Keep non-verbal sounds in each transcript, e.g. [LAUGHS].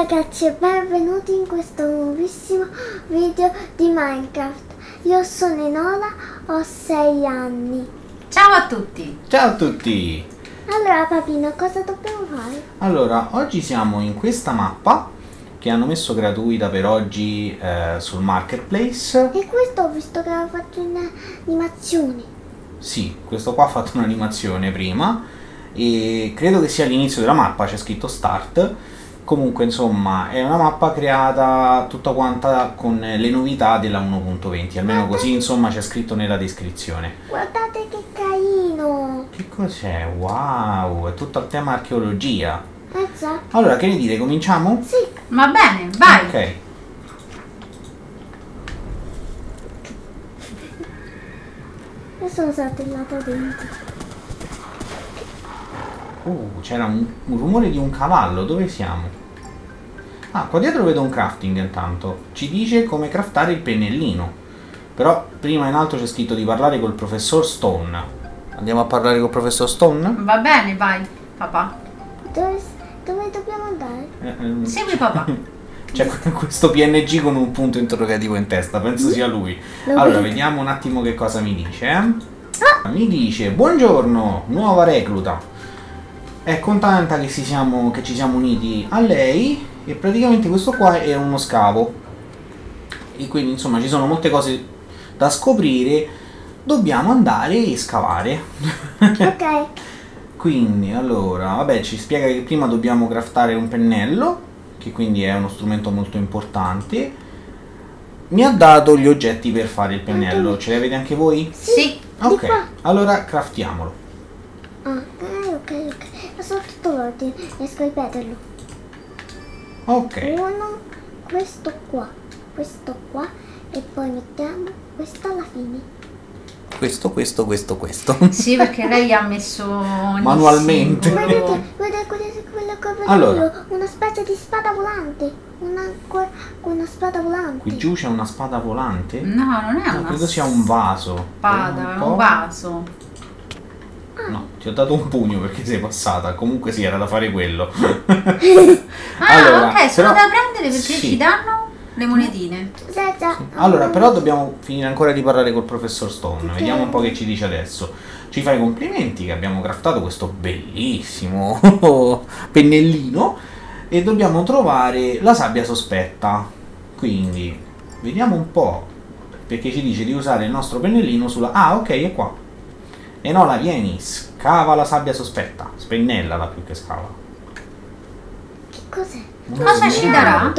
ragazzi e benvenuti in questo nuovissimo video di Minecraft. Io sono Enola, ho 6 anni. Ciao a tutti! Ciao a tutti! Allora papino, cosa dobbiamo fare? Allora, oggi siamo in questa mappa che hanno messo gratuita per oggi eh, sul marketplace. E questo ho visto che aveva fatto un'animazione. Sì, questo qua ha fatto un'animazione prima e credo che sia l'inizio della mappa, c'è scritto start. Comunque, insomma, è una mappa creata tutta quanta con le novità della 1.20, almeno così, insomma, c'è scritto nella descrizione. Guardate che carino! Che cos'è? Wow, è tutto il tema archeologia. Già. Allora, che ne dite, cominciamo? Sì, Va bene, vai! Ok. io sono saltellata dentro. Uh, c'era un, un rumore di un cavallo, dove siamo? Ah, qua dietro vedo un crafting intanto. Ci dice come craftare il pennellino. Però prima in alto c'è scritto di parlare col professor Stone. Andiamo a parlare col professor Stone? Va bene, vai, papà. Dove, dove dobbiamo andare? Eh, ehm, Segui papà. [LAUGHS] C'è [LAUGHS] questo PNG con un punto interrogativo in testa, penso sia lui. Allora, vediamo un attimo che cosa mi dice. eh. Mi dice, buongiorno, nuova recluta. È contenta che, si siamo, che ci siamo uniti a lei e praticamente questo qua è uno scavo. E quindi insomma ci sono molte cose da scoprire. Dobbiamo andare e scavare. Ok, [LAUGHS] Quindi, allora, vabbè, ci spiega che prima dobbiamo craftare un pennello, che quindi è uno strumento molto importante. Mi ha dato gli oggetti per fare il pennello, ce li avete anche voi? Sì. Ok, allora craftiamolo. Ah, ok, ok, ok. Lo so tutto l'ordine, riesco a ripeterlo. Ok, Uno, questo qua, questo qua e poi mettiamo questo alla fine. questo, questo, questo, questo. [LAUGHS] Sì, perché lei ha messo Manualmente. Guardate, guardate, quello che Allora. io, una specie di spada volante. Una, ancora- una spada volante. Qui giù c'è una spada volante. No, non è No, una credo sia un vaso. spada, po'. un vaso. No, ti ho dato un pugno perché sei passata. Comunque sì, era da fare quello. [LAUGHS] [LAUGHS] Ah, Allora, ok, sono però- da prendere perché sì. ci danno le monetine. Allora, però dobbiamo finire ancora di parlare col professor Stone. Vediamo un po' che ci dice adesso. Ci fa i complimenti che abbiamo craftato questo bellissimo [LAUGHS] pennellino e dobbiamo trovare la sabbia sospetta. Quindi, vediamo un po'. Perché ci dice di usare il nostro pennellino sulla... Ah, ok, è qua. E no, la vieni, scava la sabbia sospetta. Spennellala più che scava. Che cos'è? Cosa ci darà?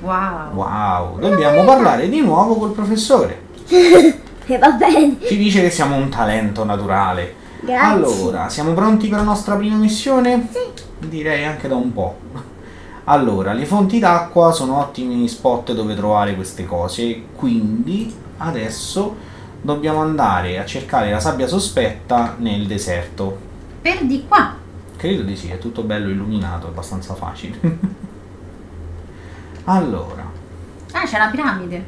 Wow. Wow, dobbiamo parlare di nuovo col professore. [LAUGHS] E va bene. Ci dice che siamo un talento naturale. Grazie. Allora, siamo pronti per la nostra prima missione? Sì. Direi anche da un po'. Allora, le fonti d'acqua sono ottimi spot dove trovare queste cose, quindi adesso dobbiamo andare a cercare la sabbia sospetta nel deserto. Per di qua. Credo di sì, è tutto bello illuminato, è abbastanza facile. [LAUGHS] allora, Ah, c'è la piramide.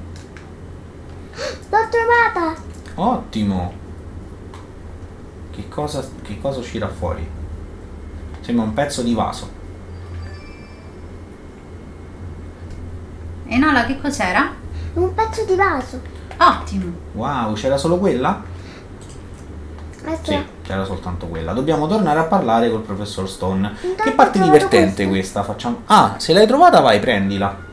L'ho trovata. ottimo. Che cosa, che cosa uscirà fuori? Sembra un pezzo di vaso. E Nola, che cos'era? Un pezzo di vaso. Ottimo. Wow, c'era solo quella? Eh Sì, c'era soltanto quella. Dobbiamo tornare a parlare col professor Stone. Intanto che parte divertente questa. questa. Facciamo. Ah, se l'hai trovata, vai, prendila.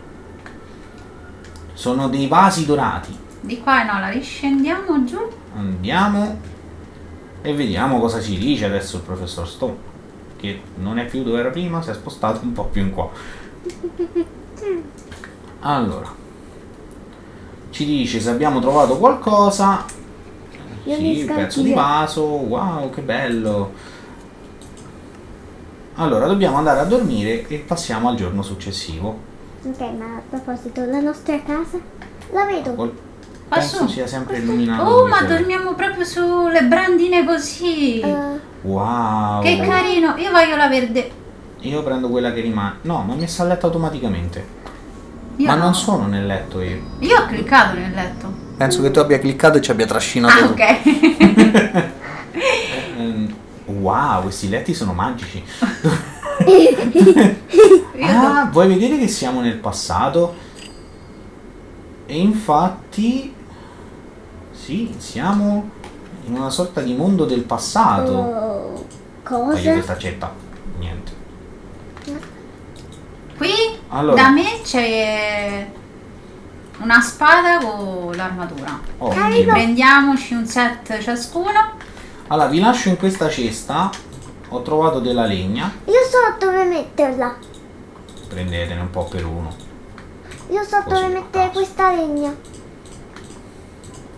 Sono dei vasi dorati. Di qua e Nola, riscendiamo giù. Andiamo e vediamo cosa ci dice adesso il professor Stone. Che non è più dove era prima, si è spostato un po' più in qua. [LAUGHS] Allora, ci dice se abbiamo trovato qualcosa. Io Sì, mi un pezzo di vaso, wow, che bello. Allora, dobbiamo andare a dormire e passiamo al giorno successivo. Ok, ma a proposito, la nostra casa la vedo. Col-. Penso sia sempre illuminato. Oh, ma dormiamo proprio sulle brandine così. Eh, Wow. Che carino. Io voglio la verde. Io prendo quella che rimane. No, ma messa a letto automaticamente. Io ma no. non sono nel letto io. Io ho cliccato nel letto. Penso che tu abbia cliccato e ci abbia trascinato Ah, ok. [LAUGHS] Wow, questi letti sono magici. [LAUGHS] Ah, vuoi vedere che siamo nel passato? E infatti... Sì, siamo in una sorta di mondo del passato. Oh, Voglio cosa? questa accetta. Niente. Qui Allora. da me c'è una spada con l'armatura. Ottimo. Prendiamoci un set ciascuno. Allora, vi lascio in questa cesta. Ho trovato della legna. Io so dove metterla. Prendetene un po' per uno. Io so Così, dove mettere caso. questa legna.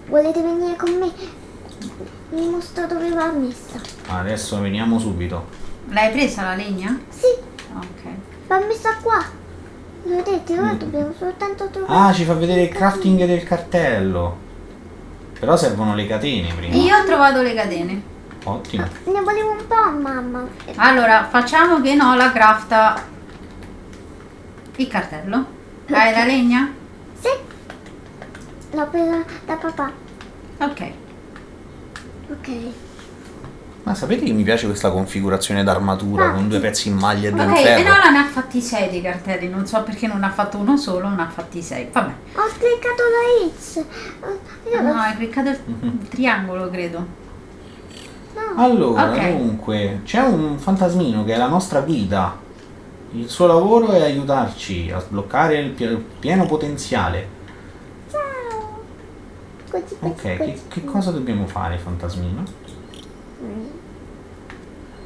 Volete venire con me? Vi mostro dove va messa. Adesso veniamo subito. L'hai presa la legna? Sì, Ok. va messa qua. Vedete? Ora dobbiamo soltanto trovare. Ah, ci fa vedere il crafting del cartello. Però servono le catene prima. Io ho trovato le catene. Ottimo. Ne volevo un po', mamma. Allora, facciamo che Nola crafta il cartello. Hai la legna? Sì. L'ho presa da papà. Ok. Ok. Ma sapete che mi piace questa configurazione d'armatura con due pezzi in maglia e due in Ok, e ferro? Nola ne ha fatti 6 di cartelli. Non so perché non ha fatto uno solo, ne ha fatti 6. Vabbè. Ho cliccato la X. Io No, hai cliccato il il triangolo, credo. No. Allora, Ok. dunque, c'è un fantasmino che è la nostra guida. Il suo lavoro è aiutarci a sbloccare il pie- pieno potenziale. Ciao. Così, Ok, così, che, così. che cosa dobbiamo fare, fantasmino?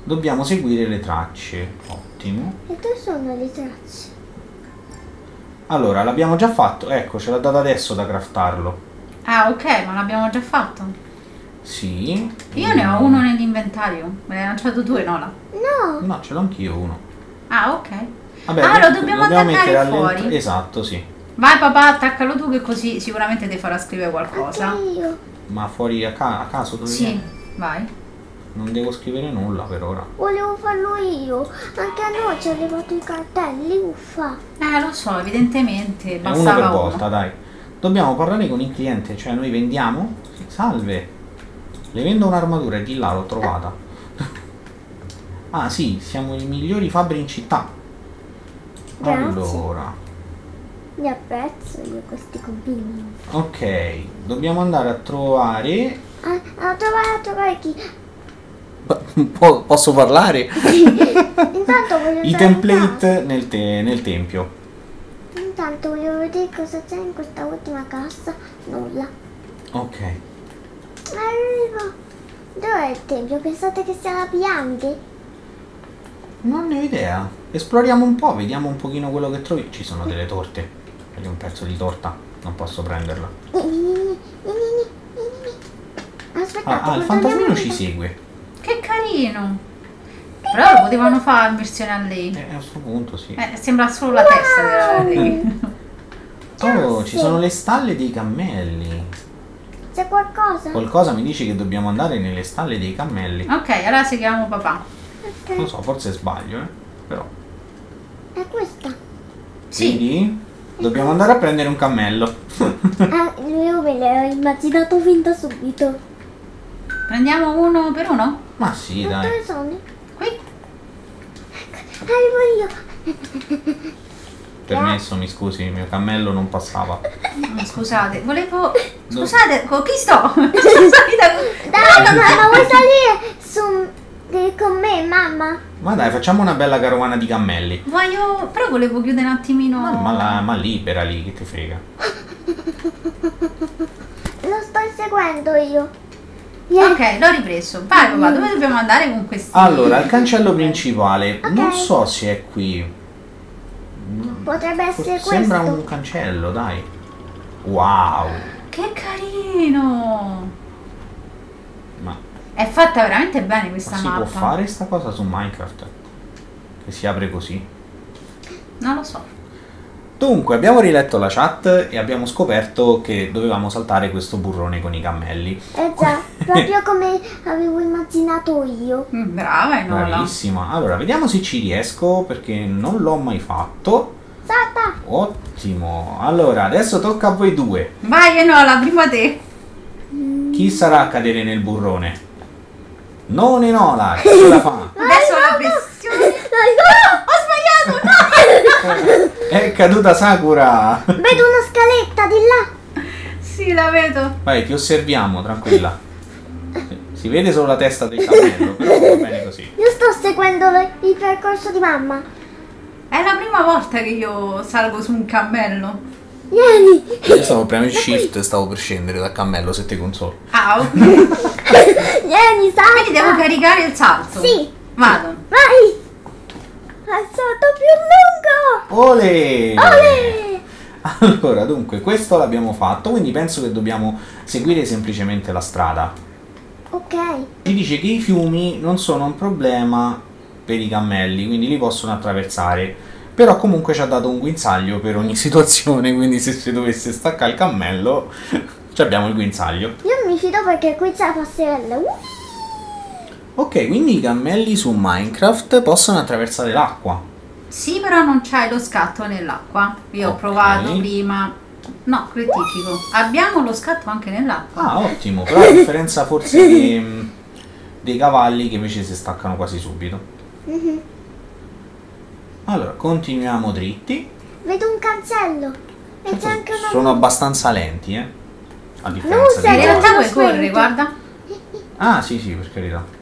Mm. Dobbiamo seguire le tracce. Ottimo. E dove sono le tracce? Allora, l'abbiamo già fatto. Ecco, ce l'ha dato adesso da craftarlo. Ah, ok, ma l'abbiamo già fatto. Sì. Io ne ho uno nell'inventario. Me ne hai lanciato due, Nola. No. No, ce l'ho anch'io uno. Ah, ok. Vabbè, Ah, lo dobbiamo attaccare mettere all'entra- fuori? Esatto, sì. Vai papà, attaccalo tu che così sicuramente ti farà scrivere qualcosa. Anche io. Ma fuori a, ca- a caso dove Sì, viene? vai. Non devo scrivere nulla per ora. Volevo farlo io. Anche a noi ci ha levato i cartelli. Uffa. Eh, lo so, evidentemente È uno bastava per uno. volta, dai. Dobbiamo parlare con il cliente, cioè noi vendiamo? Salve. Le vendo un'armatura e di là l'ho trovata. [LAUGHS] ah sì, siamo i migliori fabbri in città. Grazie. Allora, Mi apprezzo io questi combini. ok, dobbiamo andare a trovare... Ah, a trovare, a trovare chi? Po- posso parlare? [LAUGHS] Intanto voglio I template nel, te- nel tempio. Intanto voglio vedere cosa c'è in questa ultima cassa. Nulla. Ok. Arrivo. Dov'è il tempio? Pensate che sia la Bianchi? Non ne ho idea. Esploriamo un po', vediamo un pochino quello che trovi. Ci sono delle torte. Voglio un pezzo di torta. Non posso prenderla. Aspettate, Ah, ah, il fantasmino ci segue. Carino. Però lo potevano fare in versione a lei. Eh, a questo punto sì. Eh, sembra solo la testa della lei. [LAUGHS] Oh, ci sono le stalle dei cammelli. C'è qualcosa? Qualcosa mi dice che dobbiamo andare nelle stalle dei cammelli. ok, allora seguiamo papà. Non Ok. so, forse sbaglio, eh. Però. È questa. Sì. Quindi dobbiamo andare a prendere un cammello. [LAUGHS] Ah, io me l'ho immaginato fin da subito. Prendiamo uno per uno? Ma sì, Ma dai. Dove sono? Qui. Arrivo io. Permesso, mi scusi, il mio cammello non passava. Mm, Scusate, volevo... Scusate, con chi sto? [LAUGHS] Salita con- Dai, mamma, vuoi salire su eh, con me, mamma? Ma dai, facciamo una bella carovana di cammelli. Voglio... Però volevo chiudere un attimino... Ma, ma, la- ma libera lì, che ti frega. Lo sto inseguendo io. Ok, l'ho ripreso. Vai papà, dove dobbiamo andare con questi... Allora, il cancello principale. Ok. Non so se è qui. Potrebbe essere Sembra questo. un cancello, dai. Wow. Che carino! Ma, È fatta veramente bene questa ma si mappa. può fare sta cosa su Minecraft? Che si apre così? Non lo so. Dunque, abbiamo riletto la chat e abbiamo scoperto che dovevamo saltare questo burrone con i cammelli. Eh già, proprio [LAUGHS] come avevo immaginato io. Mm, Brava Enola. Bravissima. Allora, vediamo se ci riesco perché non l'ho mai fatto. Salta! Ottimo. Allora, adesso tocca a voi due. Vai Enola, prima te. Chi sarà a cadere nel burrone? Non Enola, chi ce la fa? Adesso la pressione. [LAUGHS] Ho sbagliato! [LAUGHS] È caduta Sakura! Vedo una scaletta di là. Sì, la vedo. Vai, ti osserviamo, tranquilla. Si vede solo la testa del cammello, però va bene così. Io sto seguendo il percorso di mamma. È la prima volta che io salgo su un cammello. Vieni! Io stavo premendo shift e stavo per scendere dal cammello se te consolo. Ah, [LAUGHS] ok. Vieni, salta! Quindi devo caricare il salto. Sì. Vado. Vai! È stato più lungo! Ole! Ole! Allora, dunque, questo l'abbiamo fatto, quindi penso che dobbiamo seguire semplicemente la strada. Ok. Ci dice che i fiumi non sono un problema per i cammelli, quindi li possono attraversare. Però comunque ci ha dato un guinzaglio per ogni [LAUGHS] situazione, quindi se si dovesse staccare il cammello, ci abbiamo il guinzaglio. Io mi fido perché qui c'è la passerella. Uh, Ok, quindi i cammelli su Minecraft possono attraversare l'acqua. Sì, però non c'hai lo scatto nell'acqua. Io ho Ok. provato prima. No, rettifico. Abbiamo lo scatto anche nell'acqua. Ah, ottimo, però a differenza forse che, mh, dei cavalli che invece si staccano quasi subito. mhm. Allora, continuiamo dritti. Vedo un cancello. E c'è anche una... Sono abbastanza lenti, eh. A differenza In di... Vedo realtà puoi correre, guarda. Ah, sì, sì, per carità.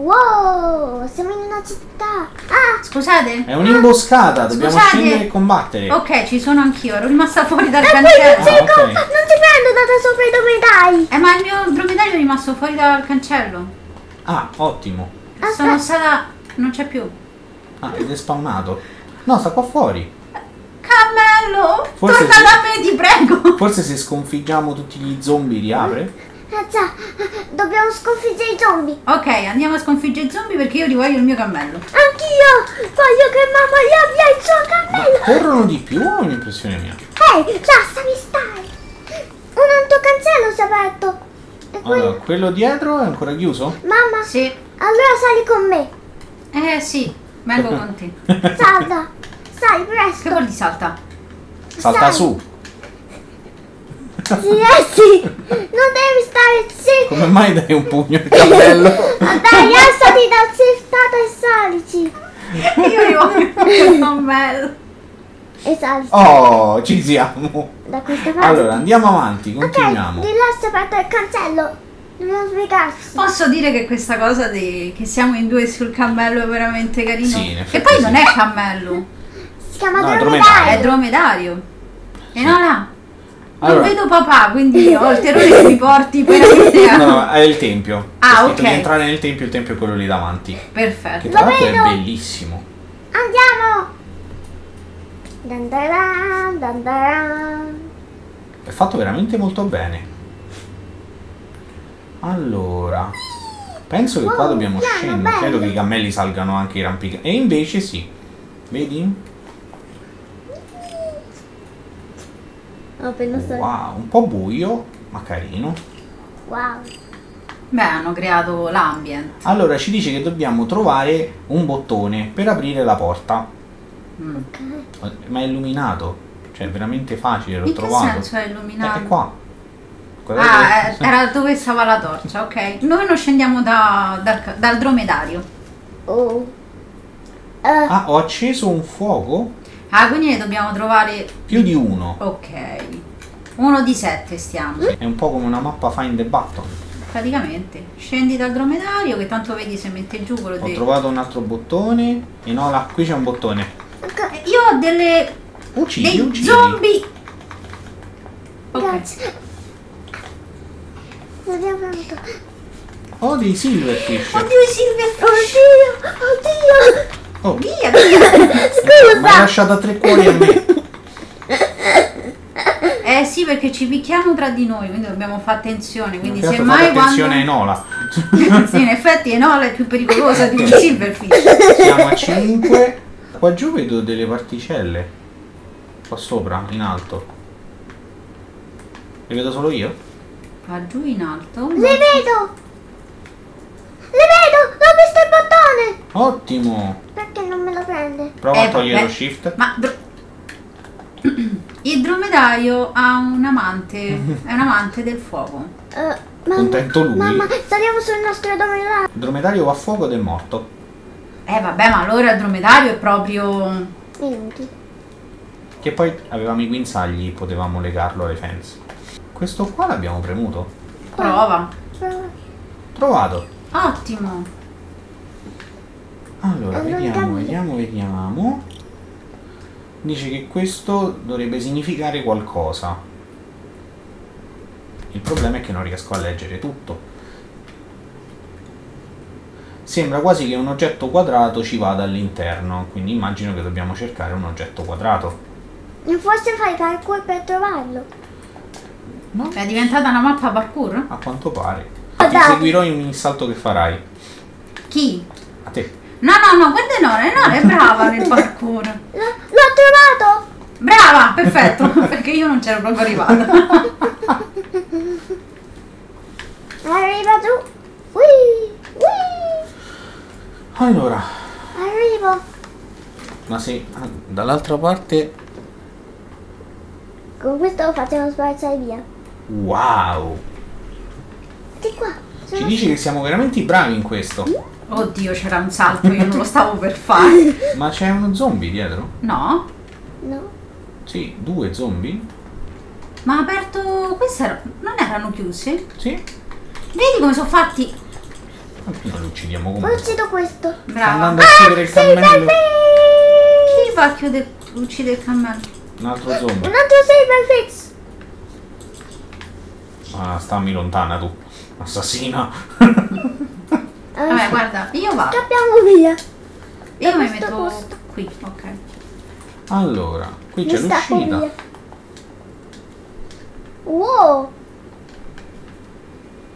Wow! Siamo in una città. Ah! Scusate. È un'imboscata, dobbiamo Scusate. scendere e combattere. Ok, ci sono anch'io. Ero rimasta fuori dal E poi non cancello. Ah, ok. co- Non ti prendo da sopra i domedai! Eh, ma il mio dromedario è rimasto fuori dal cancello. Ah, ottimo. Sono Aspetta. stata. Non c'è più. Ah, ed è spawnato. No, sta qua fuori. Cammello! Forse torna sì. da me, ti prego! Forse se sconfiggiamo tutti gli zombie riapre. Già, dobbiamo sconfiggere i zombie. Ok, andiamo a sconfiggere i zombie perché io rivoglio il mio cammello. Anch'io voglio che mamma gli abbia il suo Ma cammello. corrono di più o è un'impressione mia? Ehi, lasciami stare. Un altro cancello si è aperto. Quello... Allora, quello dietro è ancora chiuso? Mamma, Sì. allora sali con me. Eh sì, vengo con te. Salta. Sali Che presto. vuol dire salta? Salta Sali. su. Sì, sì. Non devi stare zitto. Come mai dai un pugno al cammello? Dai, alzati dal zittata e salici. Io rivoglio il cammello. E sali Oh, ci siamo. da questa parte. Allora, andiamo avanti, Ok, continuiamo. di là si è aperto il cancello. Dobbiamo spiegarsi. Posso dire che questa cosa di che siamo in due sul cammello è veramente carino? Sì, e poi sì. non è cammello, Si chiama No, dromedario. è dromedario. E no là. Non Allora. vedo papà, quindi ho il terrore che mi porti veramente a... No, no, è il tempio. Ah, ok. di entrare nel tempio, il tempio è quello lì davanti. Che Perfetto. tra l'altro è vedo. bellissimo. Andiamo. Dan daran, dan daran. È fatto veramente molto bene. Allora, penso che qua Wow, dobbiamo piano, scendere. bello. Credo che i cammelli salgano anche i rampica. E invece sì. Vedi? Ho appena Wow, un po' buio, ma carino. Wow. Beh, hanno creato l'ambient. Allora ci dice che dobbiamo trovare un bottone per aprire la porta. Mm. Ok. Ma è illuminato. Cioè, è veramente facile, l'ho In che trovato. senso è illuminato? è qua. Guardate Ah, che- eh, era dove stava la torcia, ok. Noi non scendiamo da- dal, dal dromedario. Oh. Eh, Ah, ho acceso un fuoco? Ah, quindi ne dobbiamo trovare... Più di uno. Ok. Uno di sette stiamo. È un po' come una mappa Find the Button. Praticamente. Scendi dal dromedario che tanto vedi se mette giù quello Ho di... trovato un altro bottone. E no, là, qui c'è un bottone. Eh, Io ho delle... Uccidi, dei uccidi. zombie... Ok. Ho dei silverfish. Oddio, i silver... Oddio, oddio. Oh, Via! ma hai lasciato tre cuori a me. [LAUGHS] Eh sì, perché ci picchiamo tra di noi, quindi dobbiamo fare attenzione. Quindi semmai fate attenzione quando... ai Nola. [LAUGHS] sì, in effetti Enola è più pericolosa di un silverfish. Siamo a 5. Qua giù vedo delle particelle. Qua sopra, in alto. Le vedo solo io? Qua giù in alto. Le vedo. Le vedo. L'ho visto il bottone. Ottimo. Perché non me lo prende? Prova Eh, a togliere lo shift. Ma il dromedario ha un amante, [LAUGHS] è un amante del fuoco. Eh, mamma, Contento lui. Mamma, saliamo sul nostro dromedario. Il dromedario va a fuoco ed è morto. Eh vabbè, ma allora il dromedario è proprio... Inutile. Che poi avevamo i guinzagli, potevamo legarlo alle fence. Questo qua l'abbiamo premuto. Prova. Prova. Trovato. Ottimo. Allora, vediamo, vediamo, vediamo. Dice che questo dovrebbe significare qualcosa. Il problema è che non riesco a leggere tutto. Sembra quasi che un oggetto quadrato ci vada all'interno, quindi immagino che dobbiamo cercare un oggetto quadrato. E Forse fai parkour per trovarlo. No? È diventata una mappa parkour? A quanto pare. Ti seguirò in ogni salto che farai. Chi? A te. No, no, no, questa è Nora, Nora è brava nel [LAUGHS] parkour. L- l'ho trovato! Brava, perfetto, [LAUGHS] perché io non c'ero proprio arrivata. [LAUGHS] Arriva giù. Ui, ui. Allora, Arrivo. ma se ah, dall'altra parte... Con questo lo facciamo sbarazzare via. Wow! Di qua. Ci dici che siamo veramente bravi in questo. Oddio, c'era un salto, io non lo stavo per fare. [LAUGHS] Ma c'è uno zombie dietro? No? No. Sì, due zombie? Ma ha aperto... Questi erano- non erano chiusi? Sì? Vedi come sono fatti? Noi li uccidiamo comunque. uccido questo. Sta Brava. andando a uccidere il Sì, cammello. Chi va a chiudere, uccide il cammello? Un altro Un zombie. altro saber fix. Ah, stammi lontana tu. Assassina. [LAUGHS] Vabbè, guarda, io vado. Scappiamo via. Io mi metto posto. qui, ok. Allora, qui c'è l'uscita. Wow.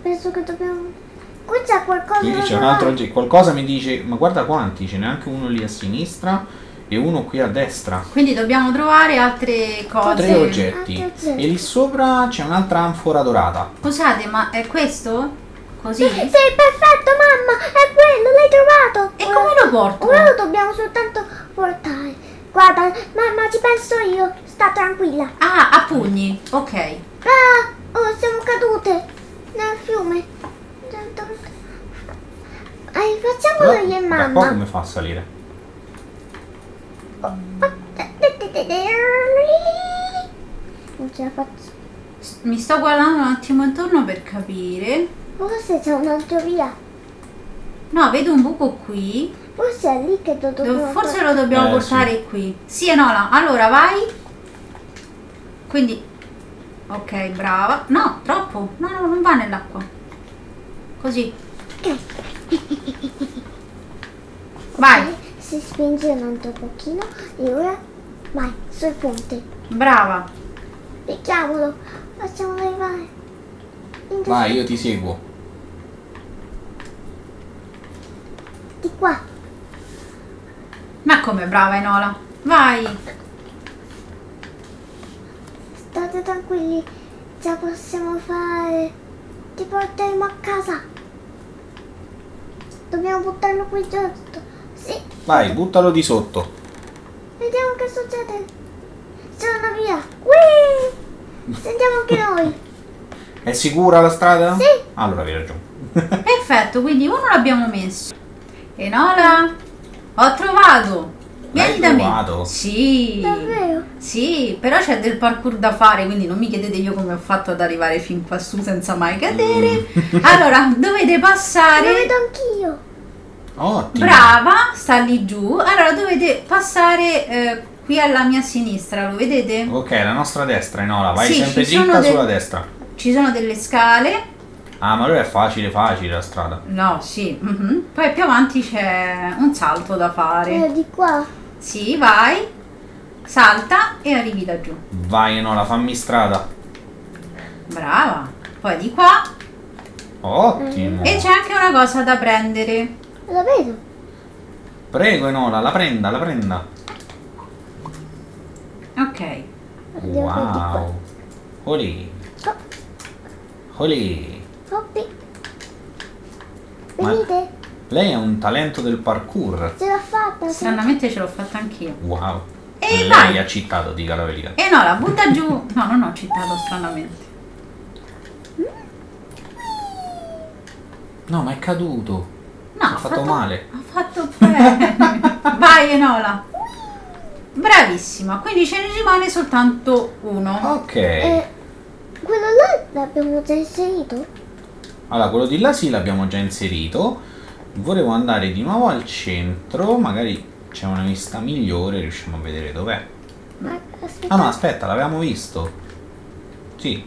Penso che dobbiamo... Qui c'è qualcosa Qui c'è un altro oggetto. Qualcosa mi dice, ma guarda quanti, ce n'è anche uno lì a sinistra e uno qui a destra. Quindi dobbiamo trovare altre cose. Tre oggetti. E lì sopra c'è un'altra anfora dorata. Scusate, ma è questo? Così? Sì, perfetto mamma, è quello, l'hai trovato. E come lo porto? Ora lo dobbiamo soltanto portare. Guarda, mamma, ci penso io. Sta tranquilla. Ah, a pugni, ok. Ah, oh, siamo cadute nel fiume. Ehi, facciamolo io e mamma. come fa a salire? Non ce la faccio. Mi sto guardando un attimo intorno per capire. Forse c'è un'altra via. No, vedo un buco qui. Forse è lì che lo Dove- dobbiamo Forse lo dobbiamo Eh, portare qui. Sì, Enola. Allora, vai. Quindi... Ok, brava. No, troppo. No, no, non va nell'acqua. Così. [LAUGHS] Vai. Si spinge un altro pochino e ora vai sul ponte. Brava. Picchiamolo. Facciamolo arrivare. Vai, io ti seguo. Di qua. Ma come brava Enola? Vai. State tranquilli. Ce la possiamo fare. Ti porteremo a casa. Dobbiamo buttarlo qui giusto. Sì. Vai, buttalo di sotto. Vediamo che succede. C'è una via. Whee! Sentiamo anche noi. È sicura la strada? Sì. Allora avevi ragione. [LAUGHS] Perfetto, quindi uno l'abbiamo messo. Enola, ho trovato. Vieni da trovato? me. Sì. Davvero? Sì, però c'è del parkour da fare, quindi non mi chiedete io come ho fatto ad arrivare fin qua su senza mai cadere. [LAUGHS] Allora, dovete Lo passare. vedo anch'io. Ottimo. Brava, sta lì giù. Allora dovete passare eh, qui alla mia sinistra, lo vedete? Ok, la nostra destra, Enola. Vai Sì, sempre ci sono dritta sulla destra. Ci sono delle scale. Ah, ma allora è facile, facile la strada. No, sì. mhm. Poi più avanti c'è un salto da Eh, fare. di qua. Sì, vai. Salta e arrivi da giù. Vai, Enola, fammi strada. Brava. Poi di qua. Ottimo. E c'è anche una cosa da prendere. Lo vedo. Prego, Enola, la prenda, la prenda. Ok. Wow. Olì. Olì. Hoppi. Ma- Venite. Lei è un talento del parkour. Ce l'ho fatta. Stranamente ce l'ho fatta anch'io. Wow. E Lei vai. ha citato, dica la verità. E no, la butta giù. No, non ho citato stranamente. No, ma è caduto. No, fatto male. Ha fatto bene. [LAUGHS] Vai Enola. Bravissima, quindi ce ne rimane soltanto uno. Ok. Eh, quello là l'abbiamo già inserito? Allora, quello di là sì l'abbiamo già inserito. Volevo andare di nuovo al centro, magari c'è una vista migliore, riusciamo a vedere dov'è. Ma aspetta. Ah no, aspetta, l'avevamo visto. Sì,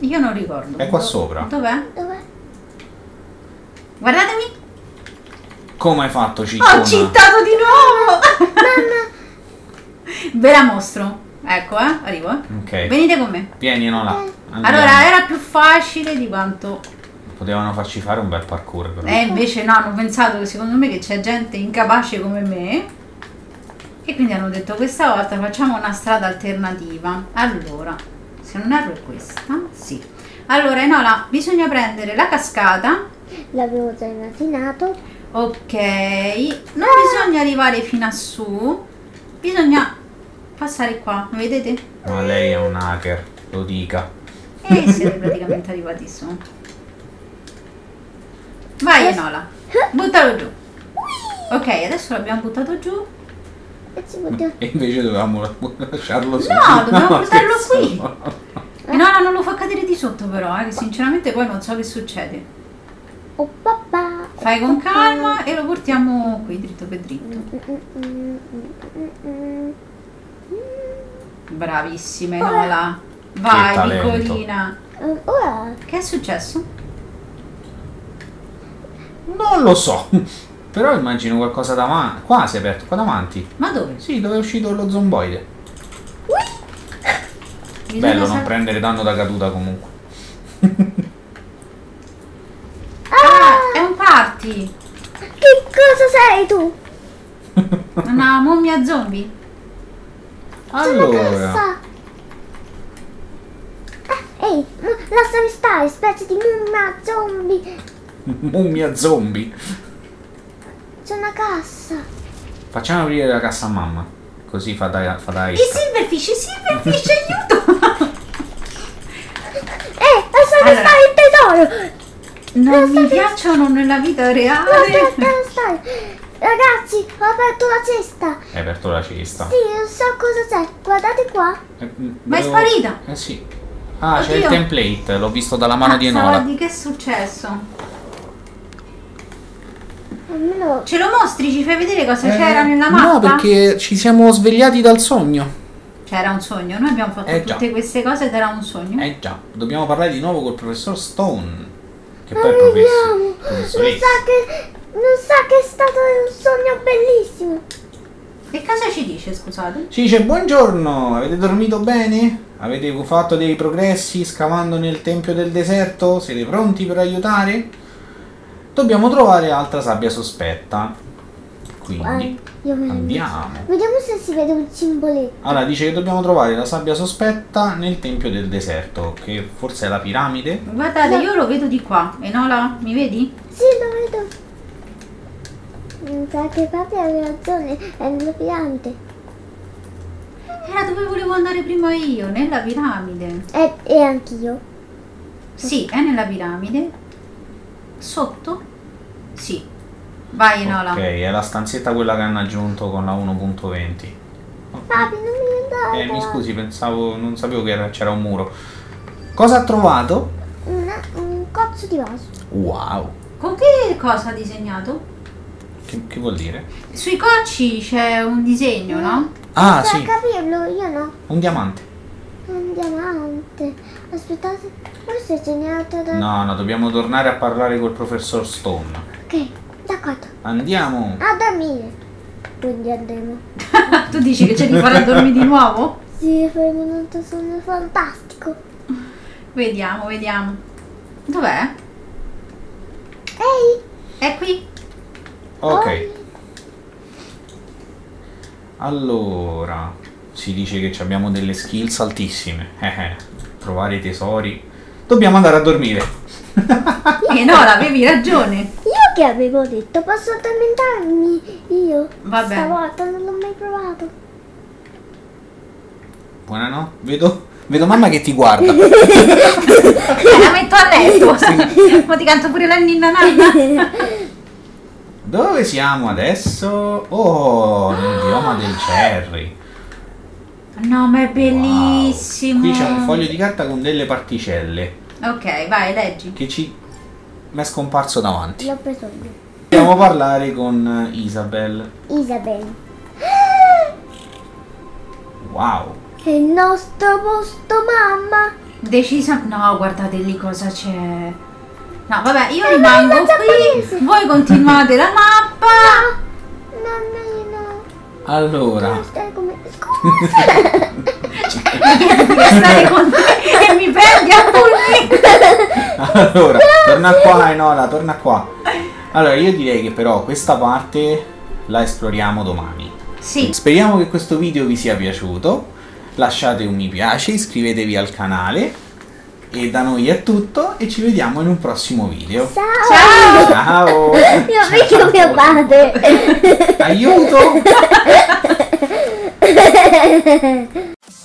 Io non ricordo. È qua Do- sopra. Dov'è? Dov'è? Guardatemi. come hai fatto Ciccona? Ho citato di nuovo. Mamma, Ve la mostro. Ecco, eh, arrivo. eh. Ok, Venite con me. vieni Enola. Eh. Andiamo. Allora, era più facile di quanto Potevano farci fare un bel parkour però. E invece no, hanno pensato che secondo me che c'è gente incapace come me e quindi hanno detto questa volta facciamo una strada alternativa. Allora, se non erro è questa, sì. Allora Enola, bisogna prendere la cascata, l'avevo già immaginato. ok, non bisogna arrivare fino a su, bisogna passare qua, mi vedete? Ma lei è un hacker, lo dica. E siete praticamente arrivati su. Vai Enola, buttalo giù. Ok, adesso l'abbiamo buttato giù. E invece dovevamo lasciarlo su. No, dobbiamo portarlo. E no, no, non lo fa cadere di sotto però, eh, che sinceramente poi non so che succede. Oh papà. Fai con calma e lo portiamo qui dritto per dritto. Bravissima Enola. Vai, piccolina. Eh, Ora, Che è successo? Non lo so. [LAUGHS] Però immagino qualcosa davanti. Qua si è aperto, qua davanti. Ma dove? Sì, dove è uscito lo zomboide. Bisogna Bello non prendere danno da caduta comunque. Ah, è un party. che cosa sei tu? Una [LAUGHS] mummia zombie. Sono Allora, cassa. Eh, ehi, mu- stare, specie di mummia zombie. [LAUGHS] mummia zombie. C'è una cassa. Facciamo aprire la cassa a mamma. Così fa da, fa da Il esca. silverfish, il silverfish, [LAUGHS] aiuto! [LAUGHS] Eh, lasciami Allora. stare il tesoro. Non mi piacciono nella vita reale. Lasciami stare. Ragazzi, ho aperto la cesta. Hai aperto la cesta. Sì, non so cosa c'è. Guardate qua. Eh, Ma è volevo- sparita. Eh sì. Ah, c'è il template, l'ho visto dalla mano di Cazzo, Enola. guardi che è successo? Almeno Ce lo mostri? Ci fai vedere cosa Eh, c'era nella mappa? No, perché ci siamo svegliati dal sogno. C'era un sogno, noi abbiamo fatto Eh, già. tutte queste cose ed era un sogno. Eh già, dobbiamo parlare di nuovo col professor Stone. Che poi è. Non professor. professoressa. sa che non sa che è stato un sogno bellissimo. E cosa ci dice, scusate? Ci dice buongiorno, avete dormito bene? Avete fatto dei progressi scavando nel tempio del deserto? Siete pronti per aiutare? Dobbiamo trovare altra sabbia sospetta. Quindi Guarda, andiamo. Vediamo se si vede un simboletto. Allora dice che dobbiamo trovare la sabbia sospetta nel tempio del deserto, che forse è la piramide. Guardate, No. io lo vedo di qua. Enola, mi vedi? Sì, lo vedo. Mi sa che papi aveva ragione, è nella piramide. Era dove volevo andare prima io, nella piramide. E, e anch'io. Sì, è nella piramide. Sotto? Sì. Vai Enola. Ok, è la stanzetta quella che hanno aggiunto con la 1.20. Papi, non mi andare. Eh, mi scusi, pensavo, non sapevo che era- c'era un muro. Cosa ha trovato? Una- un cozzo di vaso. Wow. Con che cosa ha disegnato? Che, che vuol dire? Sui cocci c'è un disegno, no? Ah, Sa sì, capirlo, io no. un diamante. Un diamante. Aspettate, forse è segnato da... No, no, dobbiamo tornare a parlare col professor Stone. Ok, d'accordo. Andiamo. A dormire. Quindi andremo. [LAUGHS] tu dici che ce li farà dormire di nuovo? Sì, faremo un altro sogno fantastico. Vediamo, vediamo. Dov'è? Ehi! È qui? Ok, Oi. allora, si dice che abbiamo delle skills altissime. Eh, eh, trovare i tesori. Dobbiamo andare a dormire. [LAUGHS] Eh no, avevi ragione. Io che avevo detto, posso addormentarmi io. Vabbè. Stavolta non l'ho mai provato. Buonanotte. Vedo, vedo mamma che ti guarda. [LAUGHS] La metto a letto. Ma [LAUGHS] ti canto pure la ninna nanna. Dove siamo adesso? Oh, nel bioma del Cherry. No, ma è Wow. bellissimo. Qui c'è un foglio di carta con delle particelle Ok, vai, leggi. che ci mi è scomparso davanti. L'ho preso io. Dobbiamo parlare con Isabel. Isabel. Wow. È il nostro posto, mamma. Decisa. No, guardate lì cosa c'è. No, vabbè, io Eh, rimango qui. giapponese. Voi continuate la mappa. Nonnino. Allora, Devo stare come... Scusa. [LAUGHS] Stare con te e mi prendi a pugni. allora, torna qua Enola, torna qua. Allora, io direi che però questa parte la esploriamo domani. Sì, Speriamo che questo video vi sia piaciuto. Lasciate un mi piace, iscrivetevi al canale. E da noi è tutto e ci vediamo in un prossimo video. Ciao. Ciao! [LAUGHS] Io vedo mio padre. Aiuto! [LAUGHS]